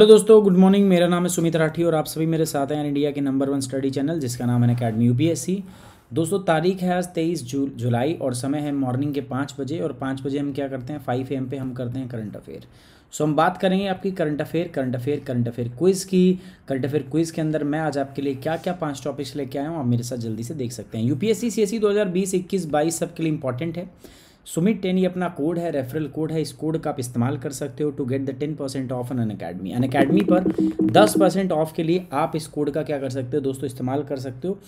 Hello दोस्तों, good morning. मेरा नाम है सुमित राठी और आप सभी मेरे साथ हैं इंडिया के नंबर वन स्टडी चैनल जिसका नाम है अकेडमी यूपीएससी दोस्तों, तारीख है आज तेईस जू जुलाई और समय है मॉर्निंग के पाँच बजे और पाँच बजे हम क्या करते हैं? फाइव एम पे हम करते हैं करंट अफेयर सो हम बात करेंगे आपकी current affair current affair current affair quiz की। करंट अफेयर क्विज़ के अंदर मैं आज आपके लिए क्या क्या पाँच टॉपिक्स लेके आया हूँ, आप मेरे साथ जल्दी से देख सकते हैं। यूपीएससी सी एस सी इक्कीस, बाईस सबके लिए इंपॉर्टेंट है। सुमित टेन, ये अपना कोड है, रेफरल कोड है, इस कोड का आप इस्तेमाल कर सकते हो to get the ten percent of Unacademy Unacademy पर दस परसेंट ऑफ़ के लिए आप इस कोड का क्या कर सकते हो दोस्तों, इस्तेमाल कर सकते हो।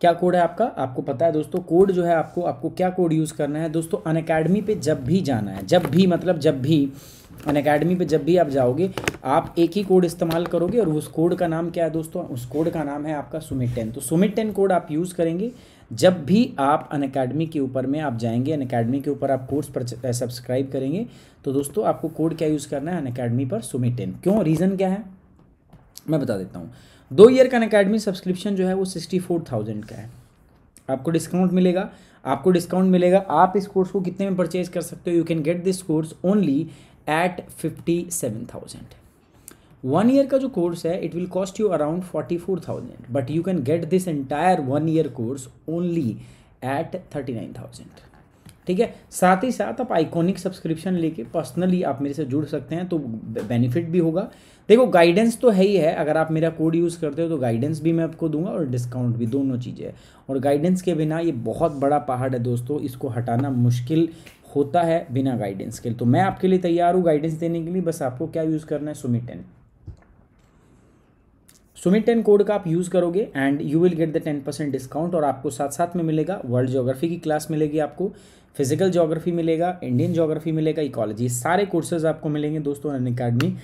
क्या कोड है आपका? आपको पता है दोस्तों, कोड जो है आपको आपको क्या कोड यूज़ करना है? दोस्तों अन अकेडमी पर जब भी जाना है, जब भी मतलब जब भी अन अकेडमी पर जब भी आप जाओगे, आप एक ही कोड इस्तेमाल करोगे और उस कोड का नाम क्या है दोस्तों? उस कोड का नाम है आपका सुमित टेन. तो सुमित टेन कोड आप यूज़ करेंगे जब भी आप अन के ऊपर में आप जाएँगे अन अकेडमी के ऊपर आप कोर्स पर सब्सक्राइब करेंगे तो दोस्तों आपको कोड क्या यूज़ करना है? अन अकेडमी पर सुमित टेन क्यों? रीज़न क्या है? मैं बता देता हूँ। दो ईयर का अन सब्सक्रिप्शन जो है वो सिक्सटी फोर थाउज़ेंड का है। आपको डिस्काउंट मिलेगा। आपको डिस्काउंट मिलेगा। आप इस कोर्स को कितने में परचेज कर सकते हो? You can get this course only at fifty seven thousand one year का जो कोर्स है it will cost you around forty four thousand but you can get this entire one year course only at thirty nine thousand ठीक है? साथ ही साथ आप iconic subscription लेके personally आप मेरे से जुड़ सकते हैं तो बेनिफिट भी होगा। देखो गाइडेंस तो है ही है। अगर आप मेरा कोड यूज़ करते हो तो गाइडेंस भी मैं आपको दूँगा और डिस्काउंट भी, दोनों चीज़ें और गाइडेंस के बिना ये बहुत बड़ा पहाड़ है दोस्तों। इसको हटाना मुश्किल होता है बिना गाइडेंस के तो मैं आपके लिए तैयार हूँ गाइडेंस देने के लिए। बस आपको क्या यूज़ करना है? Sumit ten Sumit ten code का आप यूज़ करोगे and you will get the ten percent discount और आपको साथ साथ में मिलेगा वर्ल्ड जोग्राफी की क्लास मिलेगी आपको फ़िज़िकल जोग्राफी मिलेगा इंडियन जोग्राफी मिलेगा इकोलॉजी सारे कोर्सेज आपको मिलेंगे दोस्तों अन अकेडमी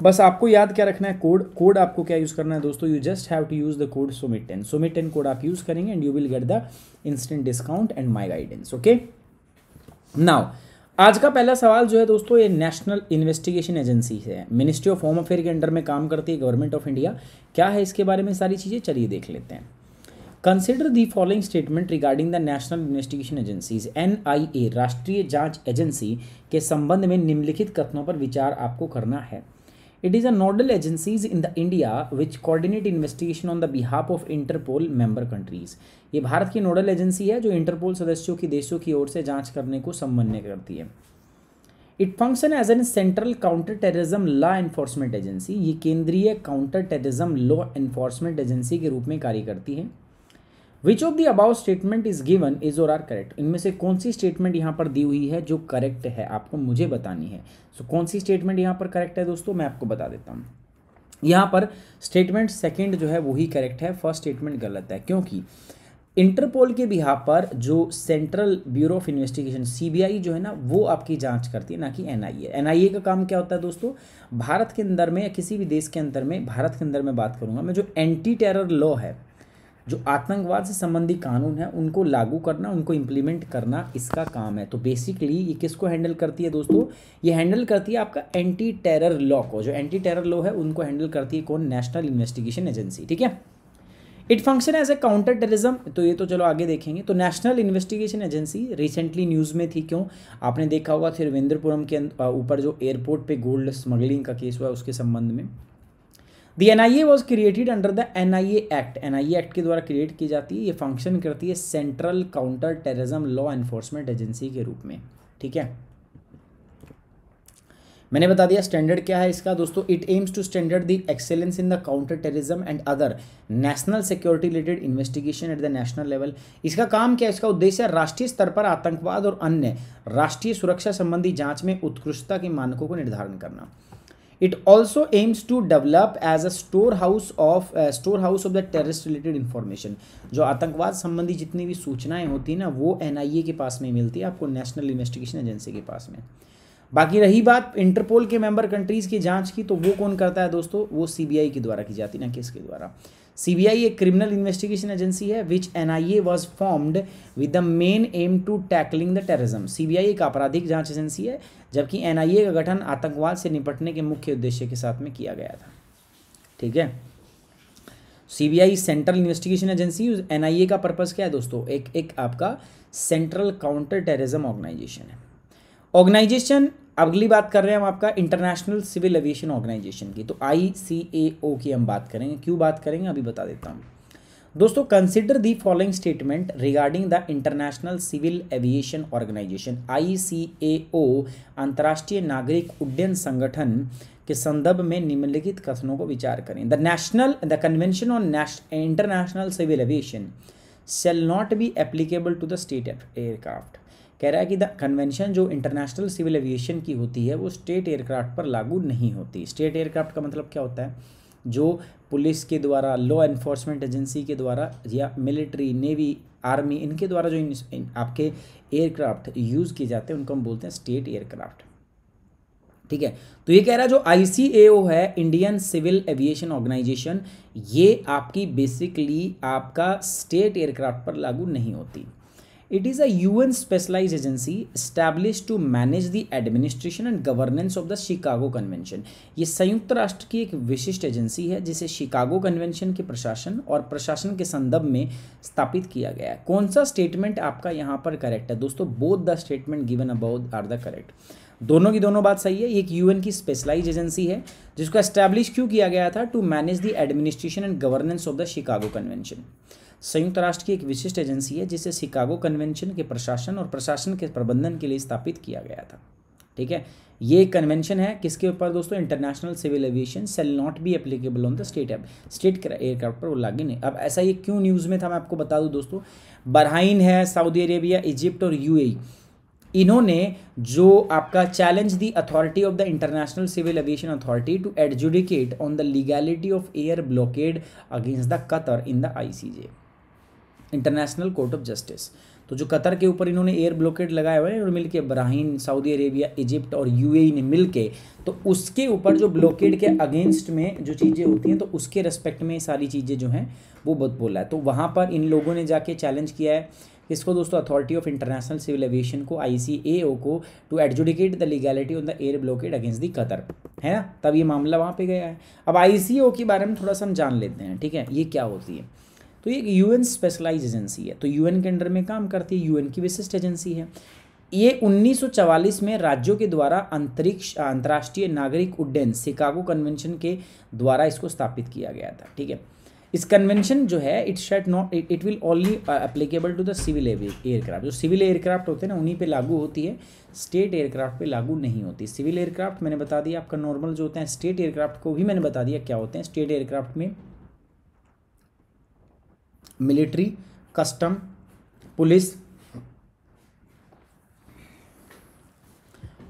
बस आपको याद क्या रखना है कोड कोड आपको क्या यूज़ करना है दोस्तों? You just have to use the code Sumit ten Sumit ten code आप यूज़ करेंगे and you will get the instant discount and my guidance okay now आज का पहला सवाल जो है दोस्तों, ये नेशनल इन्वेस्टिगेशन एजेंसी है। मिनिस्ट्री ऑफ़ होम अफेयर के अंडर में काम करती है गवर्नमेंट ऑफ़ इंडिया क्या है इसके बारे में सारी चीज़ें? चलिए देख लेते हैं। Consider the following statement regarding the national investigation agencies N राष्ट्रीय जाँच एजेंसी, के संबंध में निम्नलिखित कथनों पर विचार आपको करना है। It is a nodal agencies in the India which coordinate investigation on the behalf of Interpol member countries. ये भारत की नोडल एजेंसी है जो इंटरपोल सदस्यों की देशों की ओर से जाँच करने को समन्वय करती है। It function as an central counter terrorism law enforcement agency ये केंद्रीय counter terrorism law enforcement agency के रूप में कार्य करती है। Which of the above statement is given is और आर करेक्ट इनमें से कौन सी स्टेटमेंट यहाँ पर दी हुई है जो करेक्ट है? आपको मुझे बतानी है। सो so, कौन सी स्टेटमेंट यहाँ पर करेक्ट है दोस्तों? मैं आपको बता देता हूँ। यहाँ पर स्टेटमेंट सेकेंड जो है वही करेक्ट है। फ़र्स्ट स्टेटमेंट गलत है। क्योंकि इंटरपोल के बिहार पर जो central bureau of investigation CBI जो है ना वो आपकी जाँच करती है ना कि एनआईए एनआईए का काम क्या होता है दोस्तों? भारत के अंदर में या किसी भी देश के अंदर में भारत के अंदर में बात करूँगा मैं जो एंटी टेरर लॉ है जो आतंकवाद से संबंधी कानून है, उनको लागू करना, उनको इम्प्लीमेंट करना इसका काम है। तो बेसिकली ये किसको हैंडल करती है दोस्तों? ये हैंडल करती है आपका एंटी टेरर लॉ को। जो एंटी टेरर लॉ है, उनको हैंडल करती है कौन? नेशनल इन्वेस्टिगेशन एजेंसी ठीक है? It function as a counter terrorism तो ये तो चलो आगे देखेंगे। तो national investigation agency recently news में थी क्यों? आपने देखा होगा थिरुवेंद्रपुरम के ऊपर जो एयरपोर्ट पे गोल्ड स्मगलिंग का केस हुआ उसके संबंध में। The N I A was created under the N I A act N I A act के द्वारा क्रिएट की जाती है, ये फ़ंक्शन करती है central counter terrorism law enforcement agency के रूप में। ठीक है? मैंने बता दिया स्टैंडर्ड क्या है इसका। दोस्तों it aims to standard the excellence in the counter terrorism and other national security related investigation at the national level इसका काम क्या है? इसका उद्देश्य राष्ट्रीय स्तर पर आतंकवाद और अन्य राष्ट्रीय सुरक्षा संबंधी जाँच में उत्कृष्टता के मानकों को निर्धारण करना। It also aims to develop as a storehouse of uh, storehouse of the terrorist related information. जो आतंकवाद संबंधी जितनी भी सूचनाएँ होती हैं ना वो एनआईए के पास में मिलती है आपको नेशनल इन्वेस्टिगेशन एजेंसी के पास में। बाकी रही बात इंटरपोल के मेंबर कंट्रीज़ की जाँच की तो वो कौन करता है दोस्तों? वो सीबीआई के द्वारा की जाती है ना किसके द्वारा। सीबीआई एक क्रिमिनल इन्वेस्टिगेशन एजेंसी है which NIA was formed with the main aim to tackling the terrorism CBI एक आपराधिक जाँच एजेंसी है जबकि एनआईए का गठन आतंकवाद से निपटने के मुख्य उद्देश्य के साथ में किया गया था। ठीक है? CBI central investigation agency NIA का पर्पज़ क्या है दोस्तों? एक एक आपका सेंट्रल काउंटर टेररिज्म ऑर्गेनाइजेशन है। ऑर्गेनाइजेशन अगली बात कर रहे हैं हम आपका इंटरनेशनल सिविल एविएशन ऑर्गेनाइजेशन की। तो आई की हम बात करेंगे। क्यों बात करेंगे? अभी बता देता हूँ। दोस्तों consider the following statement regarding the international civil aviation organization I C A O अंतर्राष्ट्रीय नागरिक उड्डयन संगठन के संदर्भ में निम्नलिखित कथनों को विचार करें। The national the convention on international civil aviation shall not be applicable to the state aircraft कह रहा है कि द कन्वेंशन जो इंटरनेशनल सिविल एविएशन की होती है, वो स्टेट एयरक्राफ्ट पर लागू नहीं होती। स्टेट एयरक्राफ्ट का मतलब क्या होता है? जो पुलिस के द्वारा लॉ एनफोर्समेंट एजेंसी के द्वारा या मिलिट्री नेवी आर्मी इनके द्वारा जो इन, इन, आपके एयरक्राफ्ट यूज़ किए जाते हैं उनको हम बोलते हैं स्टेट एयरक्राफ्ट ठीक है? तो ये कह रहा है जो आईसीएओ है इंडियन सिविल एविएशन ऑर्गेनाइजेशन ये आपकी बेसिकली आपका स्टेट एयरक्राफ्ट पर लागू नहीं होती। It is a UN specialized agency established to manage the administration and governance of the Chicago convention ये संयुक्त राष्ट्र की एक विशिष्ट एजेंसी है, जिसे शिकागो कन्वेंशन के प्रशासन और प्रशासन के संदर्भ में स्थापित किया गया है। कौन सा स्टेटमेंट आपका यहाँ पर करेक्ट है? दोस्तों both the statement given about are the correct दोनों की दोनों बात सही है एक यूएन की स्पेशलाइज एजेंसी है, जिसको एस्टैब्लिश क्यों किया गया था to manage the administration and governance of the Chicago convention संयुक्त राष्ट्र की एक विशिष्ट एजेंसी है, जिसे शिकागो कन्वेंशन के प्रशासन और प्रशासन के प्रबंधन के लिए स्थापित किया गया था। ठीक है? ये कन्वेंशन है, किसके ऊपर दोस्तों? International civil aviation shall not be applicable on the state of state aircraft पर वो लागू नहीं। अब ऐसा ये क्यों न्यूज़ में था, मैं आपको बता दूँ दोस्तों? बरहाइन है सऊदी अरेबिया इजिप्ट और यूएई इन्होंने जो आपका challenge the authority of the international civil aviation authority to adjudicate on the legality of air blockade against the Qatar in the ICJ international court of justice तो जो Qatar के ऊपर इन्होंने air blockade लगाए हुआ है, और मिलके बराहीन सऊदी अरेबिया इजिप्ट और यूएई ने मिलके तो उसके ऊपर जो ब्लॉकेड के अगेंस्ट में जो चीज़ें होती हैं तो उसके रेस्पेक्ट में सारी चीज़ें जो हैं, वो बहुत बोला है। तो वहाँ पर इन लोगों ने जाके चैलेंज किया है। इसको दोस्तों authority of international civil aviation को आईसीएओ को to adjudicate the legality on the air blockade against the Qatar है ना? तब ये मामला वहाँ पे गया है। अब आईसीओ के बारे में थोड़ा सा हम जान लेते हैं, ठीक है? ये क्या होती है? तो ये एक यूएन स्पेशलाइज एजेंसी है। तो यूएन के अंडर में काम करती है यूएन की विशिष्ट एजेंसी है। ये 1944 में राज्यों के द्वारा अंतरिक्ष, अंतर्राष्ट्रीय नागरिक उड्डयन शिकागो कन्वेंशन के द्वारा इसको स्थापित किया गया था, ठीक है? इस कन्वेंशन जो है it shall not it will only applicable to the civil aircraft जो सिविल एयरक्राफ्ट होते हैं ना, उन्हीं पे लागू होती है। स्टेट एयरक्राफ्ट पे लागू नहीं होती। सिविल एयरक्राफ्ट मैंने बता दिया, आपका नॉर्मल जो होता है स्टेट एयरक्राफ्ट को भी मैंने बता दिया क्या होते हैं। स्टेट एयरक्राफ्ट में military custom police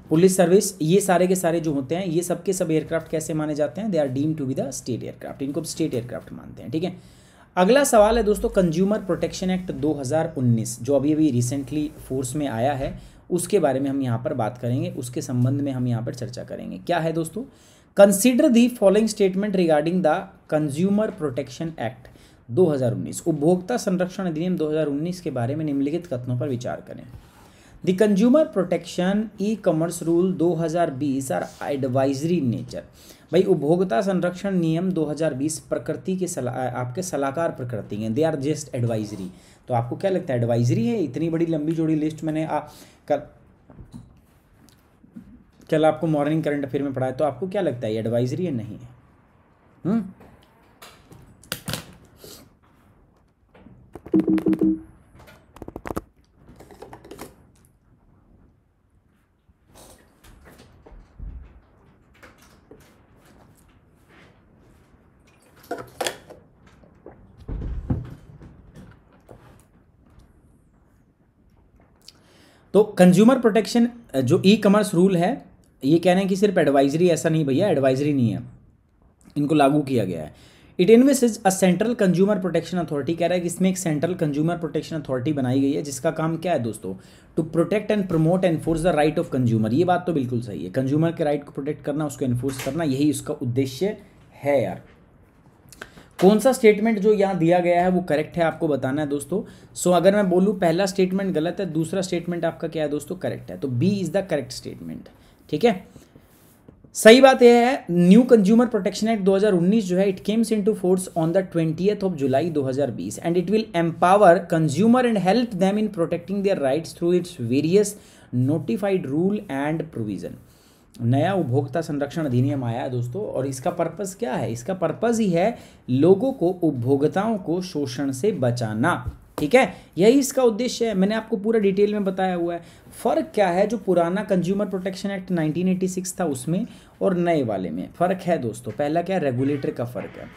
police service, ये सारे के सारे जो होते हैं, ये सबके सब एयरक्राफ्ट कैसे माने जाते हैं? They are deem to be the state aircraft इनको स्टेट एयरक्राफ्ट मानते हैं, ठीक है? अगला सवाल है दोस्तों कंज्यूमर प्रोटेक्शन एक्ट 2019 जो अभी अभी रिसेंटली फोर्स में आया है, उसके बारे में हम यहाँ पर बात करेंगे, उसके संबंध में हम यहाँ पर चर्चा करेंगे। क्या है दोस्तों? Consider the following statement regarding the consumer protection act 2019 उपभोक्ता संरक्षण अधिनियम 2019 के बारे में निम्नलिखित कथनों पर विचार करें। The consumer protection e commerce rule 2020 are advisory nature भाई उपभोक्ता संरक्षण नियम 2020 प्रकृति के सला, आपके सलाहकार प्रकृति हैं। दे आर जस्ट एडवाइजरी तो आपको क्या लगता है एडवाइजरी है? इतनी बड़ी लंबी जोड़ी लिस्ट मैंने आ, कल कल आपको मॉर्निंग करंट अफेयर में पढ़ाया तो आपको क्या लगता है एडवाइजरी है नहीं है? हम्म? तो कंज्यूमर प्रोटेक्शन जो ई कॉमर्स रूल है, ये कह रहे हैं कि सिर्फ़ एडवाइजरी ऐसा नहीं भैया एडवाइजरी नहीं है। इनको लागू किया गया है। It invest a central consumer protection authority कह रहा है कि इसमें एक सेंट्रल कंज्यूमर प्रोटेक्शन अथॉरिटी बनाई गई है, जिसका काम क्या है दोस्तों? To protect and promote enforce the right of consumer ये बात तो बिल्कुल सही है। कंज्यूमर के राइट को प्रोटेक्ट करना, उसको एनफोर्स करना, यही उसका उद्देश्य है यार। कौन सा स्टेटमेंट जो यहाँ दिया गया है वो करेक्ट है आपको बताना है दोस्तों? सो अगर मैं बोलूँ, पहला स्टेटमेंट गलत है, दूसरा स्टेटमेंट आपका क्या है दोस्तों? करेक्ट है। तो B is the correct statement ठीक है? सही बात यह है न्यू कंज्यूमर प्रोटेक्शन एक्ट 2019 जो है it comes into force on the twenty of July 2020 and it will empower consumer and help them in protecting their rights through its various notified rule and provision नया उपभोक्ता संरक्षण अधिनियम आया है दोस्तों, और इसका पर्पज़ क्या है? इसका पर्पज़ ही है लोगों को, उपभोक्ताओं को शोषण से बचाना। ठीक है? यही इसका उद्देश्य है। मैंने आपको पूरा डिटेल में बताया हुआ है। फ़र्क क्या है जो पुराना कंज्यूमर प्रोटेक्शन एक्ट 1986 था उसमें और नए वाले में? फ़र्क है दोस्तों, पहला क्या रेगुलेटर का फ़र्क है।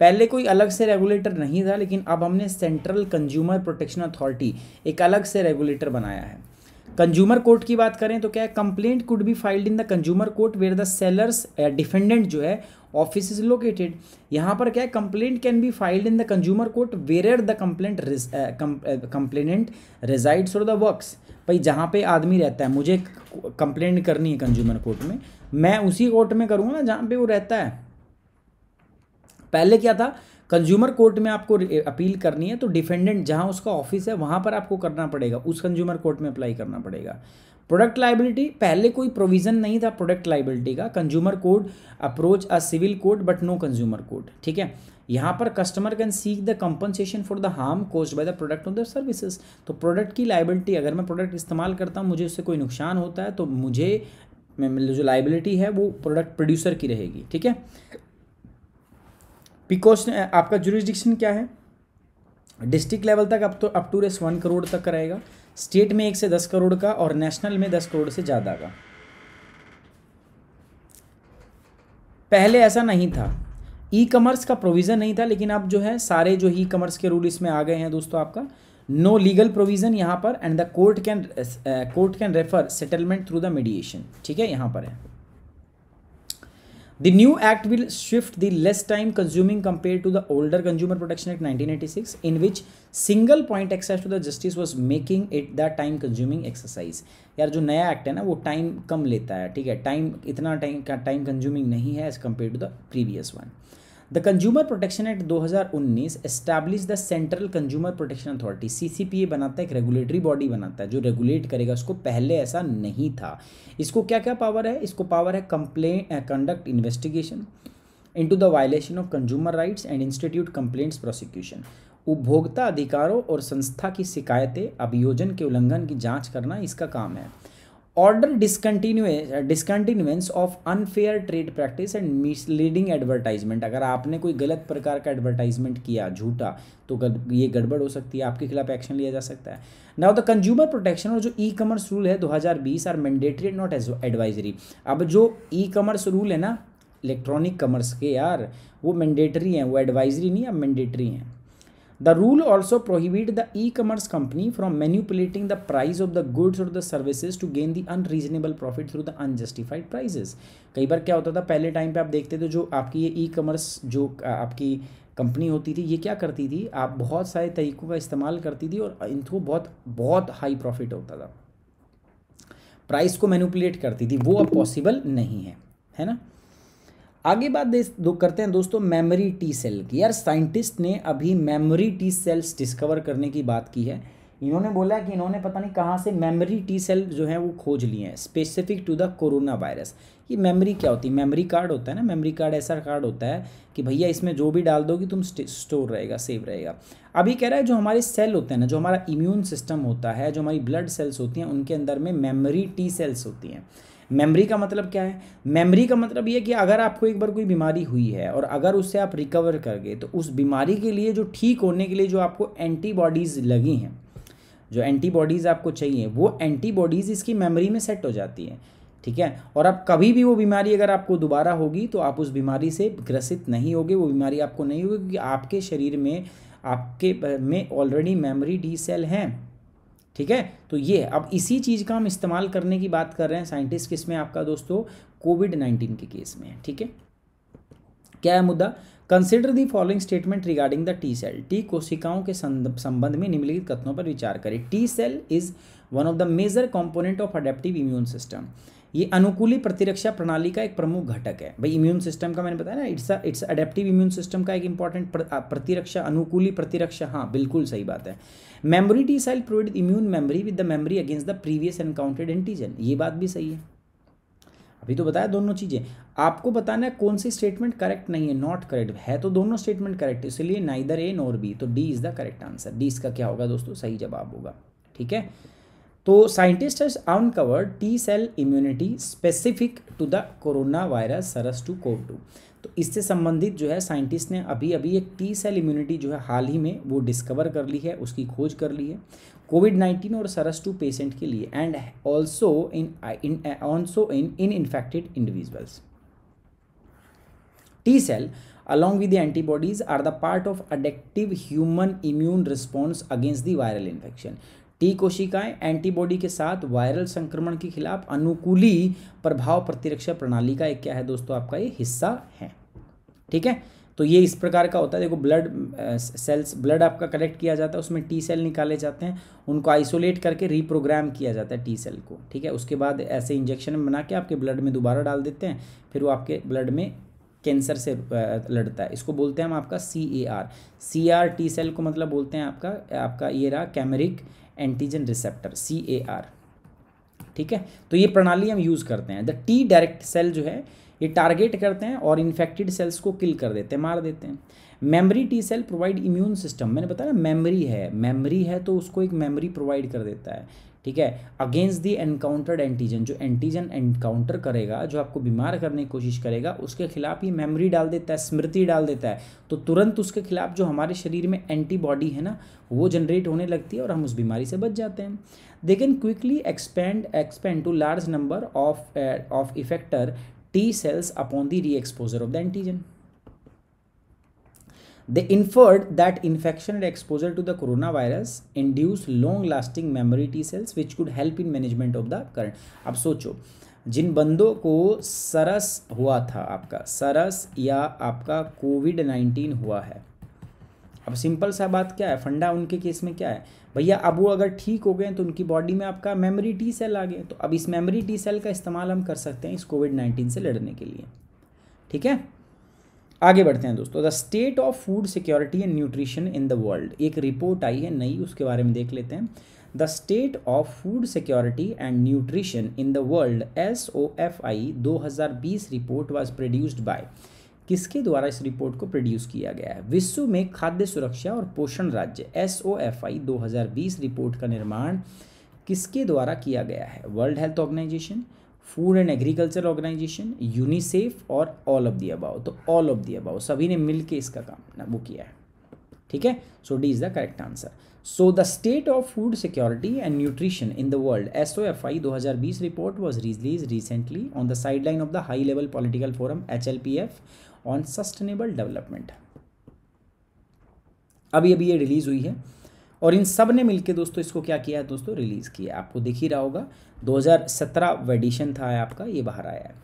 पहले कोई अलग से रेगुलेटर नहीं था, लेकिन अब हमने सेंट्रल कंज्यूमर प्रोटेक्शन अथॉरिटी एक अलग से रेगुलेटर बनाया है। कंज्यूमर कोर्ट की बात करें तो क्या है complaint could be filed in the consumer court where the sellers defendant जो है ऑफ़िस इज़ लोकेटेड यहाँ पर क्या है complaint can be filed in the consumer court where the complaint complainant resides और द वर्क्स भाई, जहाँ पे आदमी रहता है, मुझे कंप्लेंट करनी है कंज्यूमर कोर्ट में, मैं उसी कोर्ट में करूँगा ना जहाँ पे वो रहता है। पहले क्या था कंज्यूमर कोर्ट में आपको अपील करनी है तो डिफेंडेंट जहाँ उसका ऑफ़िस है, वहाँ पर आपको करना पड़ेगा। उस कंज्यूमर कोर्ट में अप्लाई करना पड़ेगा। प्रोडक्ट लाइबिलिटी पहले कोई प्रोविज़न नहीं था प्रोडक्ट लाइबिलिटी का। Consumer code approach a civil code but no consumer code ठीक है? यहाँ पर customer can seek the compensation for the harm cause by the product of the services तो प्रोडक्ट की लाइबिलिटी अगर मैं प्रोडक्ट इस्तेमाल करता हूँ, मुझे उससे कोई नुकसान होता है तो मुझे जो लाइबिलिटी है, वो प्रोडक्ट प्रोड्यूसर की रहेगी, ठीक है? पिकोस आपका जुरिस्डिक्शन क्या है? डिस्ट्रिक्ट लेवल तक अब तो up to Rs one crore तक रहेगा। स्टेट में एक से दस करोड़ का और नेशनल में दस करोड़ से ज़्यादा का। पहले ऐसा नहीं था। ई कॉमर्स का प्रोविज़न नहीं था, लेकिन अब जो है, सारे जो ई कॉमर्स के रूल इसमें आ गए हैं दोस्तों आपका। नो लीगल प्रोविज़न यहाँ पर and the court can court can refer settlement through the mediation ठीक है? यहाँ पर है। The new act will shift the less time consuming compared to the older Consumer Protection Act 1986, in which single point access to the justice was making it the time consuming exercise. यार जो नया act है ना वो time कम लेता है ठीक है टाइम इतना टाइम का टाइम कंज्यूमिंग नहीं है as compare to the previous one The consumer protection act 2019 establish the central consumer protection authority CCPA बनाता है, एक रेगुलेटरी बॉडी बनाता है, जो रेगुलेट करेगा, उसको पहले ऐसा नहीं था। इसको क्या क्या पावर है? इसको पावर है complain conduct investigation into the violation of consumer rights and institute complaints prosecution उपभोक्ता अधिकारों और संस्था की शिकायतें, अभियोजन के उल्लंघन की जाँच करना इसका काम है। Order discontinue discontinuance of unfair trade practice and misleading advertisement अगर आपने कोई गलत प्रकार का एडवर्टाइजमेंट किया, झूठा तो ये गड़बड़ हो सकती है, आपके खिलाफ एक्शन लिया जा सकता है। नाउ द कंज्यूमर प्रोटेक्शन और जो ई कॉमर्स रूल है 2020 are mandatory not as advisory अब जो ई कॉमर्स रूल है ना इलेक्ट्रॉनिक कॉमर्स के यार, वो मैंडेटरी हैं, वो एडवाइजरी नहीं, अब मैंडेटरी हैं। The rule also prohibit the e commerce company from manipulating the price of the goods और the services to gain the unreasonable profit through the unjustified prices कई बार क्या होता था? पहले टाइम पर आप देखते थे जो आपकी ये ई कमर्स जो आपकी कंपनी होती थी, ये क्या करती थी? आप बहुत सारे तरीकों का इस्तेमाल करती थी और इन इनको बहुत बहुत हाई प्रॉफिट होता था। प्राइस को मैनिपुलेट करती थी। वो अब पॉसिबल नहीं है है ना? आगे बात दो करते हैं दोस्तों मेमोरी टी सेल की। यार साइंटिस्ट ने अभी मेमोरी टी सेल्स डिस्कवर करने की बात की है। इन्होंने बोला कि इन्होंने पता नहीं कहाँ से मेमोरी टी सेल जो है वो खोज लिए हैं specific to the corona virus ये मेमोरी क्या होती है? मेमोरी कार्ड होता है ना? मेमोरी कार्ड ऐसा कार्ड होता है कि भैया, इसमें जो भी डाल दोगी, तुम स्टोर रहेगा सेव रहेगा। अभी कह रहा है जो हमारे सेल होते हैं ना, जो हमारा इम्यून सिस्टम होता है, जो हमारी ब्लड सेल्स होती हैं, उनके अंदर में मेमोरी टी सेल्स होती हैं। मेमोरी का मतलब क्या है? मेमोरी का मतलब ये कि अगर आपको एक बार कोई बीमारी हुई है और अगर उससे आप रिकवर कर गए तो उस बीमारी के लिए जो ठीक होने के लिए जो आपको एंटीबॉडीज़ लगी हैं, जो एंटीबॉडीज़ आपको चाहिए, वो एंटीबॉडीज़ इसकी मेमोरी में सेट हो जाती है, ठीक है? और आप कभी भी वो बीमारी अगर आपको दोबारा होगी तो आप उस बीमारी से ग्रसित नहीं होगे, वो बीमारी आपको नहीं होगी, क्योंकि आपके शरीर में, आपके में ऑलरेडी मेमोरी डी सेल हैं। ठीक है? तो ये, अब इसी चीज़ का हम इस्तेमाल करने की बात कर रहे हैं साइंटिस्ट किसमें? आपका दोस्तों, कोविड नाइन्टीन के केस में ठीक है? क्या है मुद्दा? Consider the following statement regarding the T cell T कोशिकाओं के संबंध में निम्नलिखित कथनों पर विचार करें। T cell is one of the major component of adaptive immune system ये अनुकूली प्रतिरक्षा प्रणाली का एक प्रमुख घटक है। भाई इम्यून सिस्टम का मैंने बताया ना it's it's adaptive immune system का एक इंपॉर्टेंट प्रतिरक्षा, अनुकूली प्रतिरक्षा हाँ बिल्कुल सही बात है। Memory T cell provide immune memory with the memory against the previous encountered antigen ये बात भी सही है। अभी तो बताया दोनों चीज़ें। आपको बताना है कौन सी स्टेटमेंट करेक्ट नहीं है नॉट करेक्ट है तो दोनों स्टेटमेंट करेक्ट इसलिए नाइदर ए नॉर बी तो D is the correct answer D इसका क्या होगा दोस्तों? सही जवाब होगा। ठीक है? तो scientist has uncovered T cell immunity specific to the corona virus SARS two CoV two तो इससे संबंधित जो है साइंटिस्ट ने अभी अभी एक टी सेल इम्यूनिटी जो है, हाल ही में वो डिस्कवर कर ली है, उसकी खोज कर ली है कोविड नाइन्टीन और सरस टू पेशेंट के लिए and also in also in in infected individuals T cell along with the antibodies, are the part of adaptive human immune response against the viral infection T कोशिकाएँ antibody के साथ viral संक्रमण के खिलाफ अनुकूली प्रभाव प्रतिरक्षा प्रणाली का एक क्या है दोस्तों, आपका ये हिस्सा है। ठीक है? तो ये इस प्रकार का होता है। देखो, ब्लड सेल्स, ब्लड आपका कलेक्ट किया जाता है, उसमें टी सेल निकाले जाते हैं, उनको आइसोलेट करके रीप्रोग्राम किया जाता है टी सेल को। ठीक है? उसके बाद ऐसे इंजेक्शन बना के आपके ब्लड में दोबारा डाल देते हैं, फिर वो आपके ब्लड में कैंसर से लड़ता है। इसको बोलते हैं हम आपका C A R. C R T cell को मतलब बोलते हैं आपका आपका ये रहा chimeric antigen receptor C A R ठीक है? तो ये प्रणाली हम यूज़ करते हैं। द टी डायरेक्ट सेल जो है, ये टारगेट करते हैं और इन्फेक्टेड सेल्स को किल कर देते हैं, मार देते हैं। Memory T cell provide immune system मैंने बताया ना मेमरी है। मेमोरी है तो उसको एक मेमोरी प्रोवाइड कर देता है। ठीक है? अगेंस्ट दी एनकाउंटर्ड एंटीजन जो एंटीजन एनकाउंटर करेगा, जो आपको बीमार करने की कोशिश करेगा, उसके खिलाफ ही मेमोरी डाल देता है, स्मृति डाल देता है। तो तुरंत उसके खिलाफ जो हमारे शरीर में एंटीबॉडी है ना, वो जनरेट होने लगती है और हम उस बीमारी से बच जाते हैं। They can quickly expand expand to large number of of effector T cells upon the re exposure of the antigen They inferred that infection and exposure to the coronavirus induce long-lasting memory T cells, which could help in management of the current. अब सोचो, जिन बंदों को सरस हुआ था आपका, सरस या आपका Covid nineteen हुआ है। अब सिंपल सा बात क्या है? फंडा उनके केस में क्या है? भैया, अब वो अगर ठीक हो गए तो उनकी बॉडी में आपका मेमोरी टी सेल आ गए तो अब इस मेमोरी टी सेल का इस्तेमाल हम कर सकते हैं इस कोविड नाइन्टीन से लड़ने के लिए। ठीक है? आगे बढ़ते हैं दोस्तों। The state of food security and nutrition in the world. एक रिपोर्ट आई है नई, उसके बारे में देख लेते हैं। The state of food security and nutrition in the world S O F I दो हज़ार बीस रिपोर्ट वॉज़ प्रोड्यूस्ड बाय किसके द्वारा इस रिपोर्ट को प्रोड्यूस किया गया है? विश्व में खाद्य सुरक्षा और पोषण राज्य एस ओ एफ़ आई दो हज़ार बीस रिपोर्ट का निर्माण किसके द्वारा किया गया है? World health organization food and agriculture organization UNICEF और ऑल ऑफ़ दी अबाउ तो ऑल ऑफ़ दी अबाउ सभी ने मिल के इसका काम वो किया है। ठीक है? So D is the correct answer so the state of food security and nutrition in the world S O F I दो हज़ार बीस report was released recently on the sideline of the high level political forum H L P F on sustainable development अभी अभी ये release हुई है। और इन सबने मिलकर दोस्तों इसको क्या किया है दोस्तों? रिलीज़ किया आपको दिख ही रहा होगा 2017 वेडिशन था आपका, ये बाहर आया है।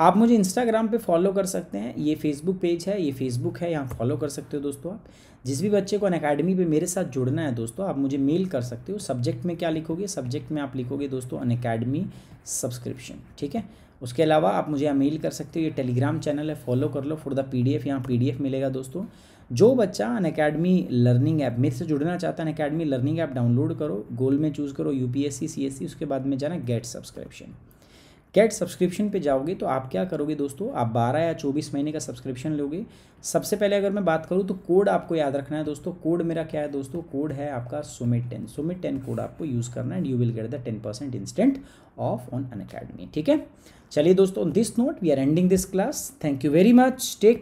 आप मुझे इंस्टाग्राम पे फॉलो कर सकते हैं। ये फेसबुक पेज है, ये फेसबुक है, यहाँ फॉलो कर सकते हो दोस्तों आप। जिस भी बच्चे को अन अकेडमी पर मेरे साथ जुड़ना है दोस्तों, आप मुझे मेल कर सकते हो। सब्जेक्ट में क्या लिखोगे? सब्जेक्ट में आप लिखोगे दोस्तों अन अकेडमी सब्सक्रिप्शन ठीक है? उसके अलावा आप मुझे यहाँ मेल कर सकते हो। ये टेलीग्राम चैनल है फॉलो कर लो। For the P D F यहाँ पी डी एफ़ मिलेगा दोस्तों। जो बच्चा अन अकेडमी लर्निंग ऐप, मेरे से जुड़ना चाहता है, Unacademy learning app download करो, गोल में चूज़ करो U P S C C S C उसके बाद में जाना गेट सब्सक्रिप्शन गेट सब्सक्रिप्शन पे जाओगे तो आप क्या करोगे दोस्तों? आप बारह या चौबीस महीने का सब्सक्रिप्शन लोगे। सबसे पहले अगर मैं बात करूँ तो कोड आपको याद रखना है दोस्तों। कोड मेरा क्या है दोस्तों? कोड है आपका Sumit ten Sumit ten code आपको यूज़ करना है and you will get the ten percent instant off on Unacademy ठीक है? चलिए दोस्तों this note we are ending this class thank you very much take